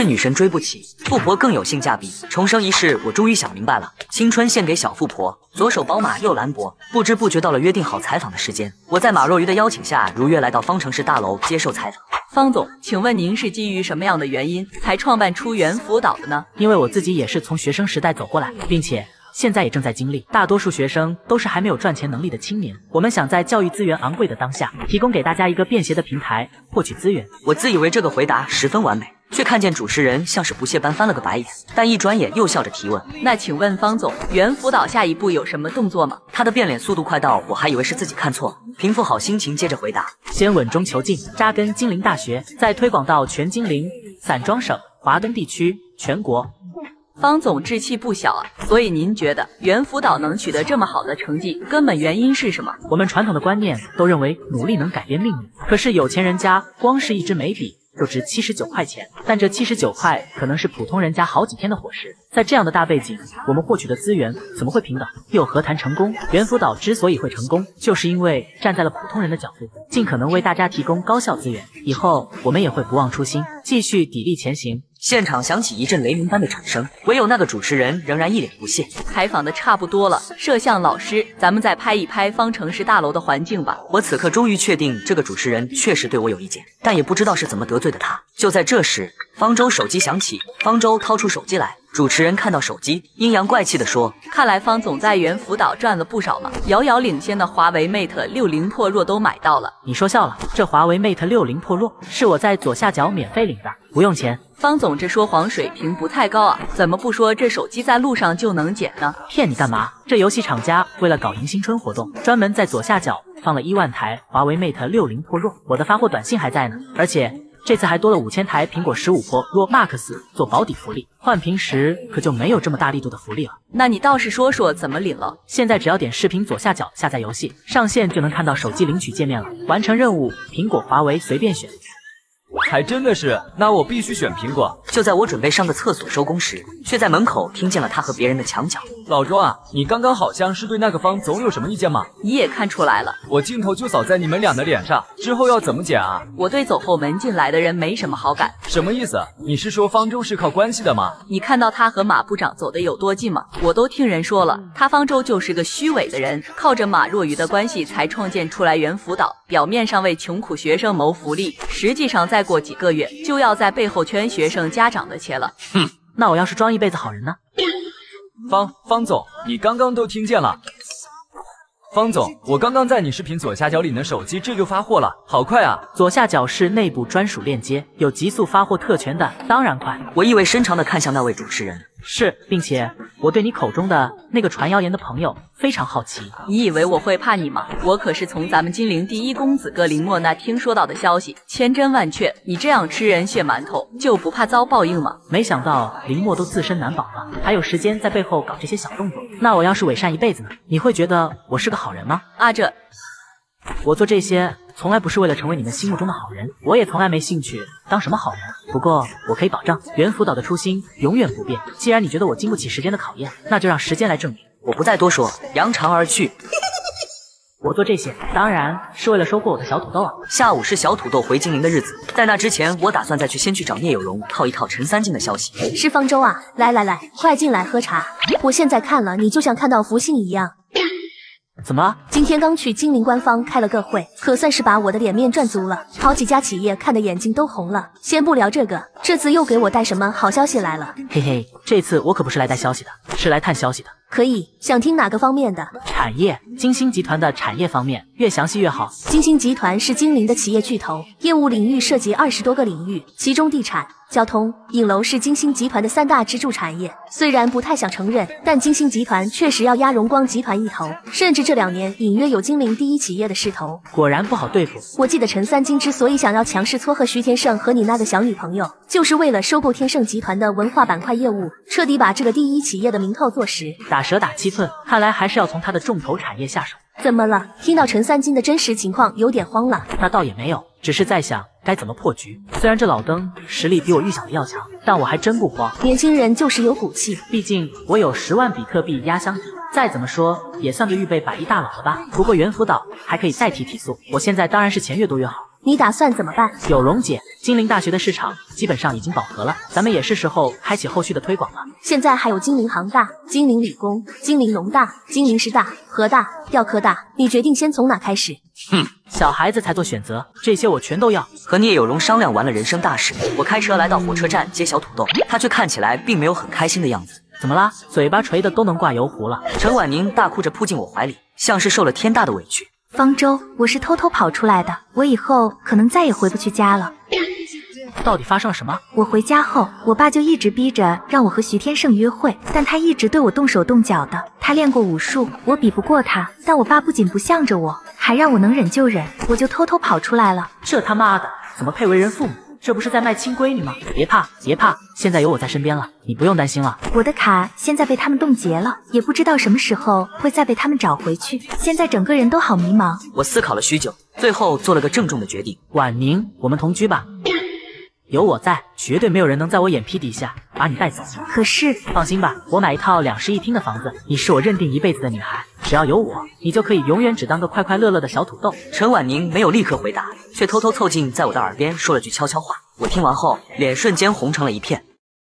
这女神追不起，富婆更有性价比。重生一世，我终于想明白了，青春献给小富婆。左手宝马，右兰博，不知不觉到了约定好采访的时间。我在马若愚的邀请下，如约来到方程式大楼接受采访。方总，请问您是基于什么样的原因才创办出元辅导的呢？因为我自己也是从学生时代走过来，并且。现在也正在经历，大多数学生都是还没有赚钱能力的青年。我们想在教育资源昂贵的当下，提供给大家一个便携的平台获取资源。我自以为这个回答十分完美，却看见主持人像是不屑般翻了个白眼，但一转眼又笑着提问：“那请问方总，猿辅导下一步有什么动作吗？”他的变脸速度快到我还以为是自己看错。平复好心情，接着回答：先稳中求进，扎根金陵大学，再推广到全金陵散装省、华东地区、全国。方总志气不小啊，所以您觉得猿辅导能取得这么好的成绩，根本原因是什么？我们传统的观念都认为努力能改变命运，可是有钱人家光是一支眉笔就值七十九块钱，但这七十九块可能是普通人家好几天的伙食。在这样的大背景，我们获取的资源怎么会平等？又何谈成功？猿辅导之所以会成功，就是因为站在了普通人的角度，尽可能为大家提供高效资源。以后我们也会不忘初心，继续砥砺前行。现场响起一阵雷鸣般的掌声，唯有那个主持人仍然一脸不屑。采访的差不多了，摄像老师，咱们再拍一拍方程式大楼的环境吧。我此刻终于确定，这个主持人确实对我有意见，但也不知道是怎么得罪的他。就在这时，方舟手机响起，方舟掏出手机来。主持人看到手机，阴阳怪气地说：“看来方总在猿辅导赚了不少嘛，遥遥领先的华为 Mate 六零破弱都买到了。你说笑了，这华为 Mate 六零破弱是我在左下角免费领的，不用钱。方总这说谎水平不太高啊，怎么不说这手机在路上就能捡呢？骗你干嘛？这游戏厂家为了搞迎新春活动，专门在左下角放了一万台华为 Mate 六零破弱，我的发货短信还在呢，而且。”这次还多了五千台苹果十五 Pro Max 做保底福利，换平时可就没有这么大力度的福利了。那你倒是说说怎么领了？现在只要点视频左下角下载游戏，上线就能看到手机领取界面了。完成任务，苹果、华为随便选。还真的是，那我必须选苹果。就在我准备上个厕所收工时，却在门口听见了他和别人的墙角。老周啊，你刚刚好像是对那个方总有什么意见吗？你也看出来了，我镜头就扫在你们俩的脸上，之后要怎么剪啊？我对走后门进来的人没什么好感。什么意思？你是说方舟是靠关系的吗？你看到他和马部长走的有多近吗？我都听人说了，他方舟就是个虚伪的人，靠着马若愚的关系才创建出来猿辅导，表面上为穷苦学生谋福利，实际上在过几个月。就要在背后圈学生家长的钱了。哼，那我要是装一辈子好人呢？方方总，你刚刚都听见了。方总，我刚刚在你视频左下角领的手机，这就发货了，好快啊！左下角是内部专属链接，有极速发货特权的，当然快。我意味深长地看向那位主持人。是，并且我对你口中的那个传谣言的朋友非常好奇。你以为我会怕你吗？我可是从咱们金陵第一公子哥林墨那听说到的消息，千真万确。你这样吃人血馒头，就不怕遭报应吗？没想到林墨都自身难保了，还有时间在背后搞这些小动作。那我要是伪善一辈子呢？你会觉得我是个好人吗？啊，这，我做这些。从来不是为了成为你们心目中的好人，我也从来没兴趣当什么好人。不过我可以保证，猿辅导的初心永远不变。既然你觉得我经不起时间的考验，那就让时间来证明。我不再多说，扬长而去。我做这些当然是为了收获我的小土豆啊。下午是小土豆回精灵的日子，在那之前，我打算再去先去找聂有容套一套陈三金的消息。是方舟啊，来来来，快进来喝茶。我现在看了你就像看到福星一样。怎么？今天刚去金陵官方开了个会，可算是把我的脸面赚足了，好几家企业看的眼睛都红了。先不聊这个，这次又给我带什么好消息来了？嘿嘿，这次我可不是来带消息的，是来探消息的。可以，想听哪个方面的？产业，金星集团的产业方面，越详细越好。金星集团是金陵的企业巨头，业务领域涉及二十多个领域，其中地产。交通、影楼是金星集团的三大支柱产业，虽然不太想承认，但金星集团确实要压荣光集团一头，甚至这两年隐约有金陵第一企业的势头。果然不好对付。我记得陈三金之所以想要强势撮合徐天胜和你那个小女朋友，就是为了收购天盛集团的文化板块业务，彻底把这个第一企业的名头坐实。打蛇打七寸，看来还是要从他的重头产业下手。怎么了？听到陈三金的真实情况，有点慌了。那倒也没有，只是在想该怎么破局。虽然这老登实力比我预想的要强，但我还真不慌。年轻人就是有骨气，毕竟我有十万比特币压箱底，再怎么说也算个预备百亿大佬了吧。不过猿辅导还可以再提提速，我现在当然是钱越多越好。你打算怎么办？有容姐，金陵大学的市场基本上已经饱和了，咱们也是时候开启后续的推广了。现在还有金陵杭大、金陵理工、金陵农大、金陵师大、河大、药科大，你决定先从哪开始？哼，小孩子才做选择，这些我全都要。和聂有容商量完了人生大事，我开车来到火车站接小土豆，他却看起来并没有很开心的样子。怎么啦？嘴巴垂的都能挂油壶了。陈婉宁大哭着扑进我怀里，像是受了天大的委屈。方舟，我是偷偷跑出来的，我以后可能再也回不去家了。到底发生了什么？我回家后，我爸就一直逼着让我和徐天胜约会，但他一直对我动手动脚的。他练过武术，我比不过他，但我爸不仅不向着我，还让我能忍就忍，我就偷偷跑出来了。这他妈的怎么配为人父母？这不是在卖亲闺女吗？别怕，别怕，现在有我在身边了，你不用担心了。我的卡现在被他们冻结了，也不知道什么时候会再被他们找回去。现在整个人都好迷茫。我思考了许久，最后做了个郑重的决定。婉宁，我们同居吧。有我在，绝对没有人能在我眼皮底下把你带走。可是，放心吧，我买一套两室一厅的房子，你是我认定一辈子的女孩。只要有我，你就可以永远只当个快快乐乐的小土豆。陈婉宁没有立刻回答，却偷偷凑近在我的耳边说了句悄悄话。我听完后，脸瞬间红成了一片。